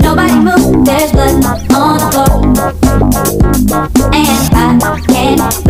Nobody move, there's blood on the floor. And I can't